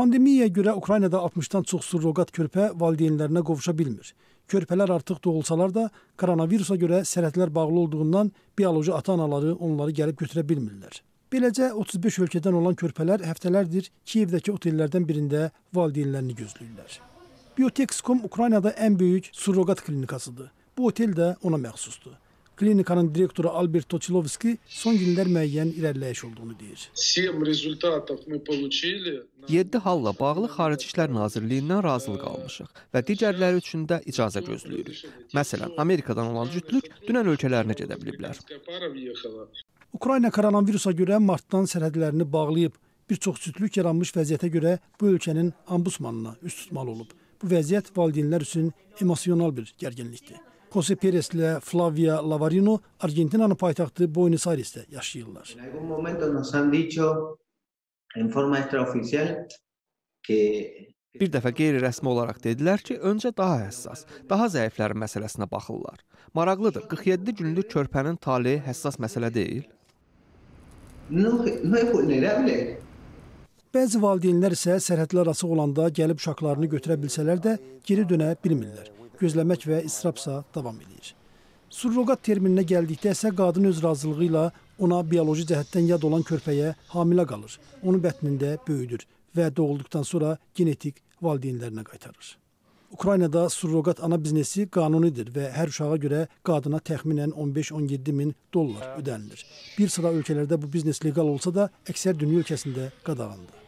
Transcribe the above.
Pandemiyaya görə Ukraynada 60-dan çox surroqat körpə valideynlərinə qovuşa bilmir. Körpələr artıq doğulsalar da koronavirusa görə sərhədlər bağlı olduğundan bioloji ata-anaları onları gəlib götürə bilmirlər. Beləcə 35 ölkədən olan körpələr həftələrdir Kiyevdəki otellərdən birində valideynlərini gözləyirlər. Biotex.com Ukraynada ən böyük surroqat klinikasıdır. Bu otel də ona məxsusdur klinikanın direktoru Albert Toçilovski son günlər müəyyən irəliləyiş olduğunu deyir. 7 halla bağlı Xarici İşlər Nazirliyindən razılıq almışıq və digərləri üçün də icazə gözləyirik. Məsələn, Amerikadan olan cütlük dünən ölkələrinə gedə biliblər. Ukrayna koronavirusa görə martdan sərhədlərini bağlayıb. Bir çox cütlük yaranmış vəziyyətə görə bu ölkənin ambusmanına üst tutmalı olub. Bu vəziyyət valideynlər üçün emosional bir gərginlikdir. Jose Perez ilə Flavia Lavarino Argentinanın paytaxtı Buenos Airesdə yaşayırlar. En algún momento nos han dicho en forma extraoficial que Bir dəfə qeyri-rəsmi olaraq dedilər ki, öncə daha həssas, daha zəiflərin məsələsinə baxırlar. Maraqlıdır, 47 günlük körpənin taleyi həssas məsələ deyil. no, no es vulnerable. Bəzi valideynlər isə sərhədlər açıq olanda gəlib uşaqlarını götürə bilsələr də geri dönə bilmirlər. Gözləmək və israfsa davam edir. Surroqat termininə gəldikdə isə qadın öz razılığı ilə ona bioloji cəhətdən yad olan körpəyə hamilə qalır. Onu bətnində böyüdür və doğulduqdan sonra genetik valideynlərinə qaytarır. Ukraynada surroqat ana biznesi qanunidir və hər uşağa görə qadına təxminən 15-17 min dollar ödənilir. Bir sıra ölkələrdə bu biznes leqal olsa da, əksər dünya ölkəsində qadağandır.